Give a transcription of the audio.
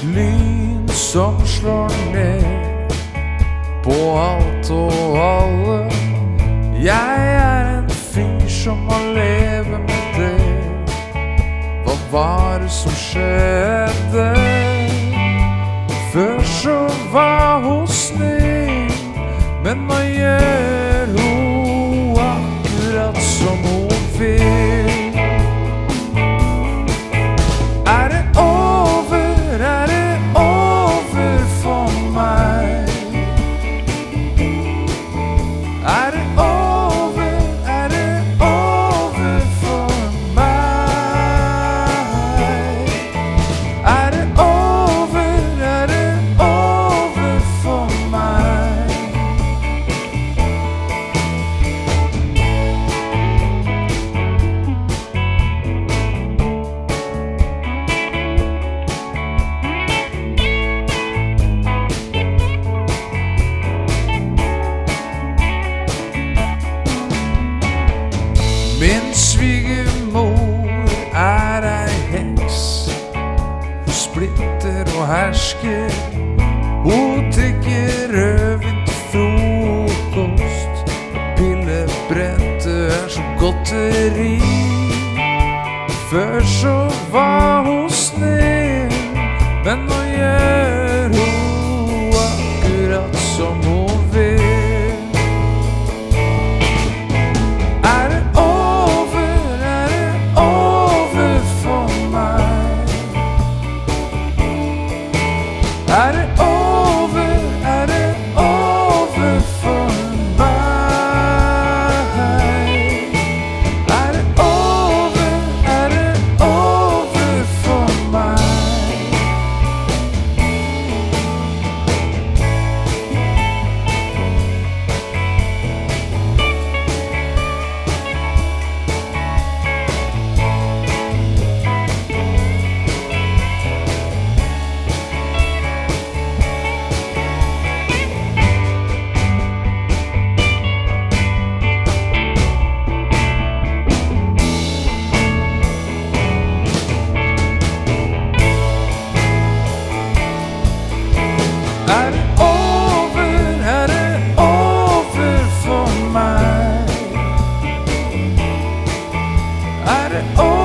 et lyn som slår ned på alt og alle. Jeg er en fyr som må leve med det. Hva var det som skjedde? Før så var hun snill, men nå gjør Min svigermor er ei heks. Hun splitter og hersker. Hun drikker rødvin til frokost. Pillebrette er som godteri. Før så var Had it over, had it over for it over.